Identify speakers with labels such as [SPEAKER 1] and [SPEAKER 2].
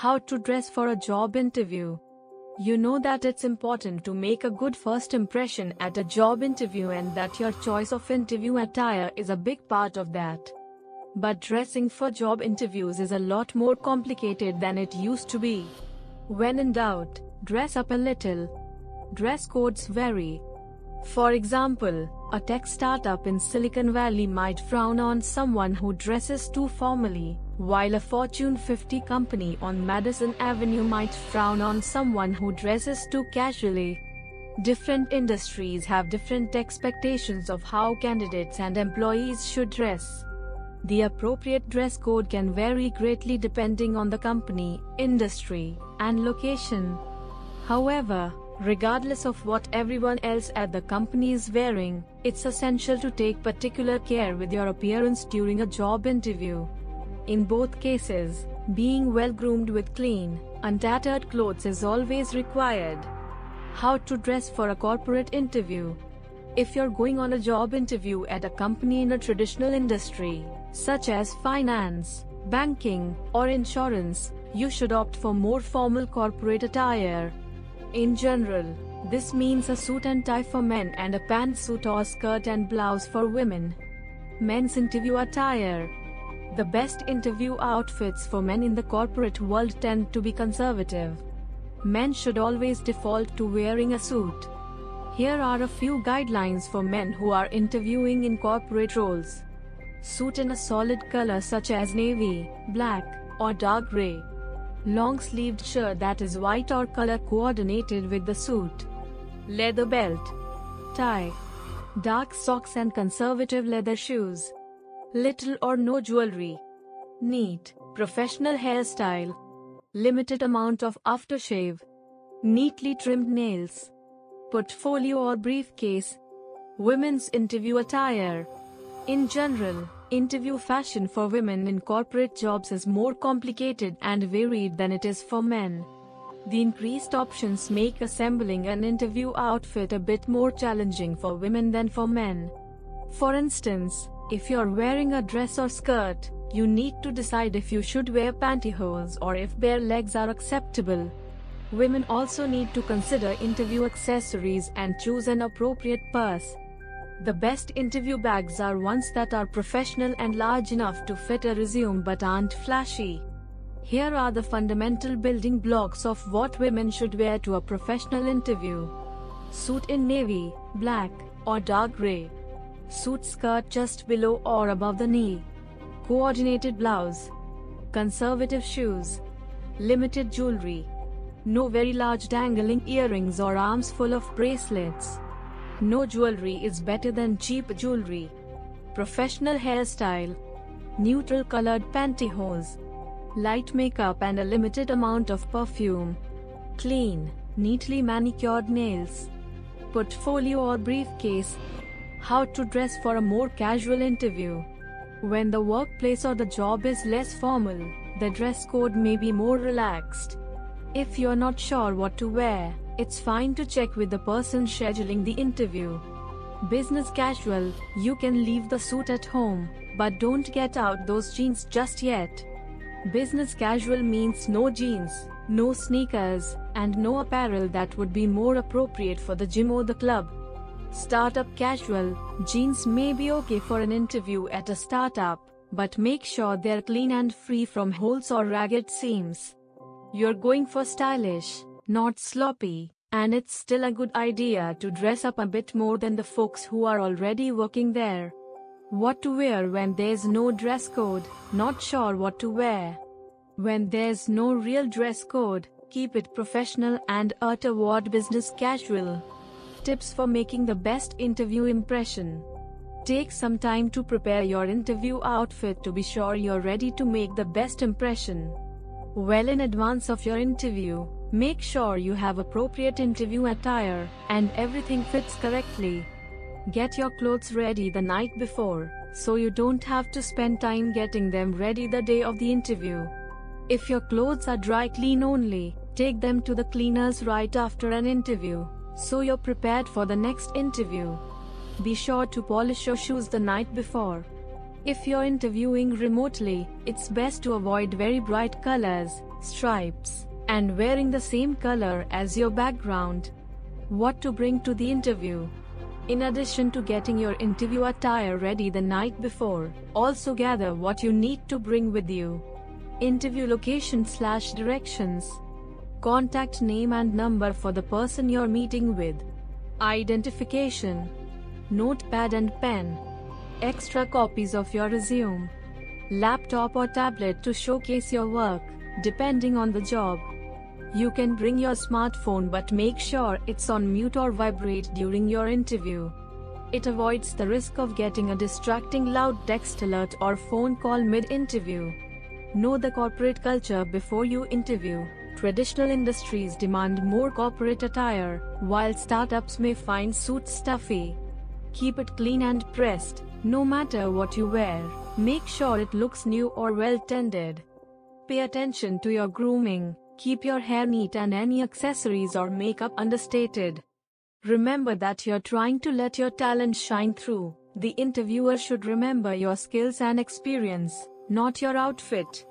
[SPEAKER 1] How to dress for a job interview. You know that it's important to make a good first impression at a job interview and that your choice of interview attire is a big part of that. But dressing for job interviews is a lot more complicated than it used to be. When in doubt, dress up a little. Dress codes vary. For example, a tech startup in Silicon Valley might frown on someone who dresses too formally, while a Fortune 50 company on Madison Avenue might frown on someone who dresses too casually. Different industries have different expectations of how candidates and employees should dress. The appropriate dress code can vary greatly depending on the company, industry, and location. However, regardless of what everyone else at the company is wearing, it's essential to take particular care with your appearance during a job interview. In both cases, being well groomed with clean, untattered clothes is always required. How to dress for a corporate interview. If you're going on a job interview at a company in a traditional industry, such as finance, banking, or insurance, you should opt for more formal corporate attire. In general, this means a suit and tie for men and a pantsuit or skirt and blouse for women. Men's interview attire. The best interview outfits for men in the corporate world tend to be conservative. Men should always default to wearing a suit. Here are a few guidelines for men who are interviewing in corporate roles. Suit in a solid color such as navy, black, or dark gray. Long-sleeved shirt that is white or color coordinated with the suit. Leather belt. Tie. Dark socks and conservative leather shoes. Little or no jewelry. Neat, professional hairstyle. Limited amount of aftershave. Neatly trimmed nails. Portfolio or briefcase. Women's interview attire. In general, interview fashion for women in corporate jobs is more complicated and varied than it is for men. The increased options make assembling an interview outfit a bit more challenging for women than for men. For instance, if you're wearing a dress or skirt, you need to decide if you should wear pantyhose or if bare legs are acceptable. Women also need to consider interview accessories and choose an appropriate purse. The best interview bags are ones that are professional and large enough to fit a resume but aren't flashy. Here are the fundamental building blocks of what women should wear to a professional interview. Suit in navy, black, or dark gray. Suit skirt just below or above the knee. Coordinated blouse. Conservative shoes. Limited jewelry. No very large dangling earrings or arms full of bracelets. No jewelry is better than cheap jewelry. Professional hairstyle. Neutral colored pantyhose. Light makeup and a limited amount of perfume. Clean, neatly manicured nails. Portfolio or briefcase. How to dress for a more casual interview. When the workplace or the job is less formal, the dress code may be more relaxed. If you're not sure what to wear, it's fine to check with the person scheduling the interview. Business casual, you can leave the suit at home, but don't get out those jeans just yet. Business casual means no jeans, no sneakers, and no apparel that would be more appropriate for the gym or the club. Startup casual, jeans may be okay for an interview at a startup, but make sure they're clean and free from holes or ragged seams. You're going for stylish, not sloppy, and it's still a good idea to dress up a bit more than the folks who are already working there. What to wear when there's no dress code, not sure what to wear. When there's no real dress code, keep it professional and utterward business casual. Tips for making the best interview impression. Take some time to prepare your interview outfit to be sure you're ready to make the best impression. Well in advance of your interview, make sure you have appropriate interview attire and everything fits correctly. Get your clothes ready the night before, so you don't have to spend time getting them ready the day of the interview. If your clothes are dry clean only, take them to the cleaners right after an interview, so you're prepared for the next interview. Be sure to polish your shoes the night before. If you're interviewing remotely, it's best to avoid very bright colors, stripes, and wearing the same color as your background. What to bring to the interview? In addition to getting your interview attire ready the night before, also gather what you need to bring with you. Interview location slash directions. Contact name and number for the person you're meeting with. Identification. Notepad and pen. Extra copies of your resume. Laptop or tablet to showcase your work, depending on the job. You can bring your smartphone but make sure it's on mute or vibrate during your interview. It avoids the risk of getting a distracting loud text alert or phone call mid interview. Know the corporate culture before you interview. Traditional industries demand more corporate attire, while startups may find suits stuffy. Keep it clean and pressed, no matter what you wear. Make sure it looks new or well tended. Pay attention to your grooming. Keep your hair neat and any accessories or makeup understated. Remember that you're trying to let your talent shine through. The interviewer should remember your skills and experience, not your outfit.